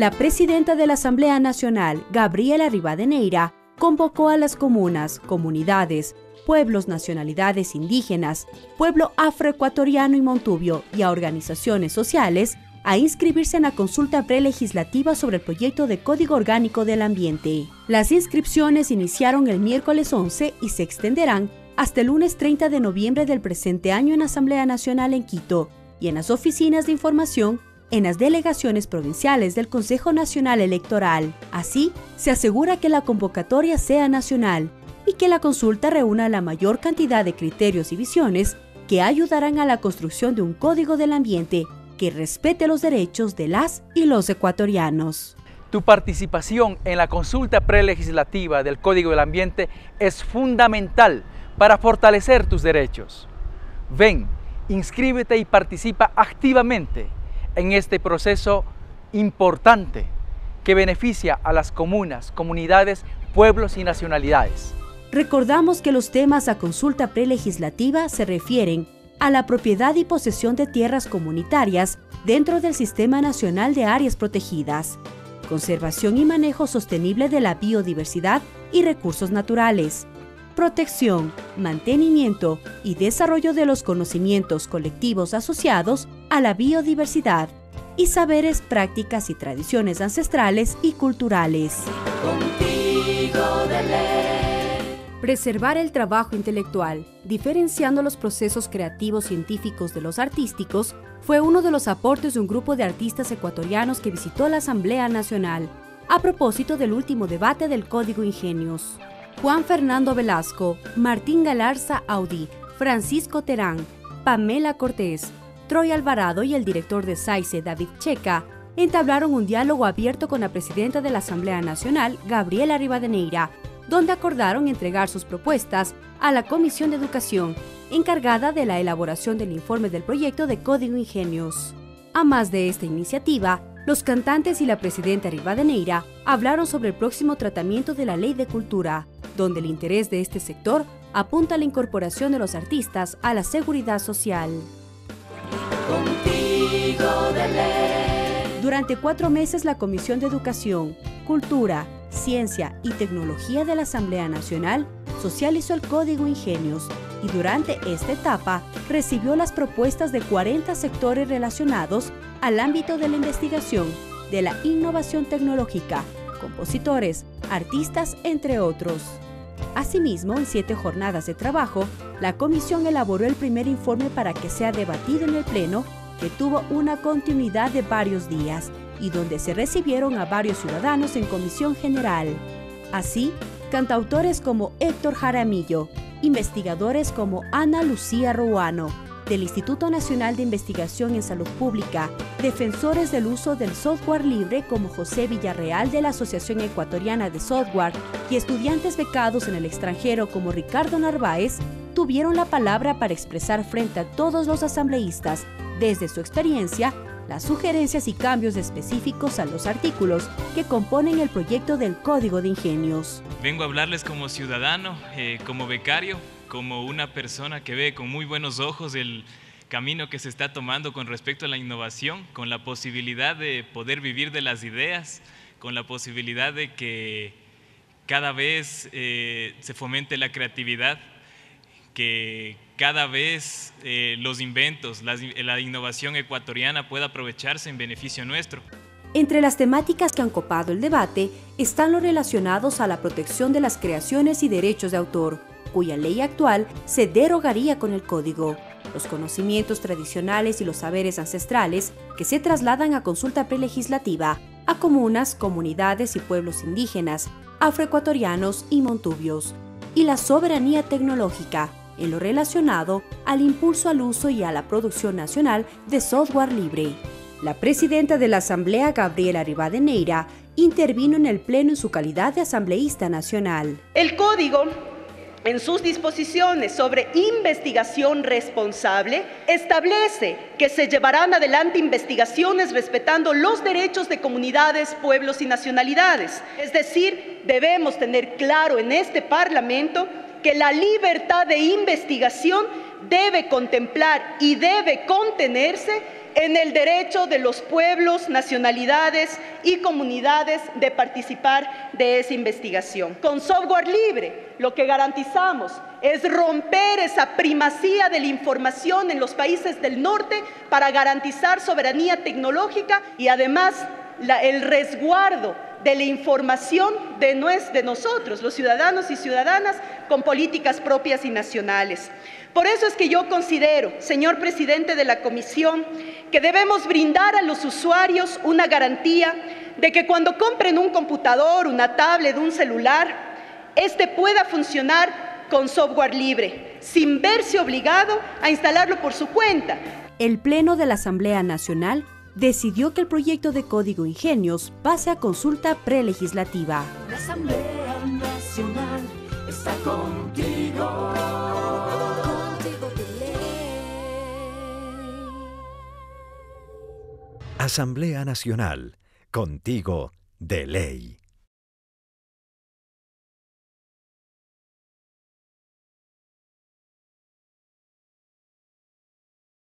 La presidenta de la Asamblea Nacional, Gabriela Rivadeneira, convocó a las comunas, comunidades, pueblos, nacionalidades indígenas, pueblo afroecuatoriano y montubio y a organizaciones sociales a inscribirse en la consulta prelegislativa sobre el proyecto de Código Orgánico del Ambiente. Las inscripciones iniciaron el miércoles 11 y se extenderán hasta el lunes 30 de noviembre del presente año en Asamblea Nacional en Quito y en las oficinas de información en las delegaciones provinciales del Consejo Nacional Electoral. Así, se asegura que la convocatoria sea nacional y que la consulta reúna la mayor cantidad de criterios y visiones que ayudarán a la construcción de un código del ambiente que respete los derechos de las y los ecuatorianos. Tu participación en la consulta prelegislativa del Código del Ambiente es fundamental para fortalecer tus derechos. Ven, inscríbete y participa activamente en este proceso importante que beneficia a las comunas, comunidades, pueblos y nacionalidades. Recordamos que los temas a consulta prelegislativa se refieren a la propiedad y posesión de tierras comunitarias dentro del Sistema Nacional de Áreas Protegidas, conservación y manejo sostenible de la biodiversidad y recursos naturales, protección, mantenimiento y desarrollo de los conocimientos colectivos asociados a la biodiversidad y saberes, prácticas y tradiciones ancestrales y culturales. Preservar el trabajo intelectual, diferenciando los procesos creativos científicos de los artísticos, fue uno de los aportes de un grupo de artistas ecuatorianos que visitó la Asamblea Nacional, a propósito del último debate del Código Ingenios. Juan Fernando Velasco, Martín Galarza Audi, Francisco Terán, Pamela Cortés, Troy Alvarado y el director de SAICE, David Checa, entablaron un diálogo abierto con la presidenta de la Asamblea Nacional, Gabriela Rivadeneira, donde acordaron entregar sus propuestas a la Comisión de Educación, encargada de la elaboración del informe del proyecto de Código Ingenios. A más de esta iniciativa, los cantantes y la presidenta Rivadeneira hablaron sobre el próximo tratamiento de la Ley de Cultura, donde el interés de este sector apunta a la incorporación de los artistas a la seguridad social. Durante cuatro meses la Comisión de Educación, Cultura, Ciencia y Tecnología de la Asamblea Nacional socializó el Código Ingenios y durante esta etapa recibió las propuestas de 40 sectores relacionados al ámbito de la investigación, de la innovación tecnológica, compositores, artistas, entre otros. Asimismo, en siete jornadas de trabajo, la comisión elaboró el primer informe para que sea debatido en el Pleno, que tuvo una continuidad de varios días y donde se recibieron a varios ciudadanos en comisión general. Así, cantautores como Héctor Jaramillo, investigadores como Ana Lucía Ruano, del Instituto Nacional de Investigación en Salud Pública, defensores del uso del software libre como José Villarreal de la Asociación Ecuatoriana de Software y estudiantes becados en el extranjero como Ricardo Narváez, tuvieron la palabra para expresar frente a todos los asambleístas, desde su experiencia, las sugerencias y cambios específicos a los artículos que componen el proyecto del Código de Ingenios. Vengo a hablarles como ciudadano, eh, como becario, como una persona que ve con muy buenos ojos el camino que se está tomando con respecto a la innovación, con la posibilidad de poder vivir de las ideas, con la posibilidad de que cada vez eh, se fomente la creatividad, que cada vez eh, los inventos, la, innovación ecuatoriana pueda aprovecharse en beneficio nuestro. Entre las temáticas que han copado el debate están los relacionados a la protección de las creaciones y derechos de autor, cuya ley actual se derogaría con el código, los conocimientos tradicionales y los saberes ancestrales que se trasladan a consulta prelegislativa a comunas, comunidades y pueblos indígenas, afroecuatorianos y montubios, y la soberanía tecnológica, en lo relacionado al impulso al uso y a la producción nacional de software libre. La presidenta de la Asamblea, Gabriela Rivadeneira, intervino en el Pleno en su calidad de asambleísta nacional. El código en sus disposiciones sobre investigación responsable, establece que se llevarán adelante investigaciones respetando los derechos de comunidades, pueblos y nacionalidades. Es decir, debemos tener claro en este Parlamento que la libertad de investigación debe contemplar y debe contenerse en el derecho de los pueblos, nacionalidades y comunidades de participar de esa investigación. Con software libre, lo que garantizamos es romper esa primacía de la información en los países del norte para garantizar soberanía tecnológica y además el resguardo de la información de, de nosotros, los ciudadanos y ciudadanas, con políticas propias y nacionales. Por eso es que yo considero, señor presidente de la Comisión, que debemos brindar a los usuarios una garantía de que cuando compren un computador, una tablet, un celular, este pueda funcionar con software libre, sin verse obligado a instalarlo por su cuenta. El Pleno de la Asamblea Nacional decidió que el proyecto de Código Ingenios pase a consulta prelegislativa. La Asamblea Nacional está contigo. Asamblea Nacional, contigo de ley.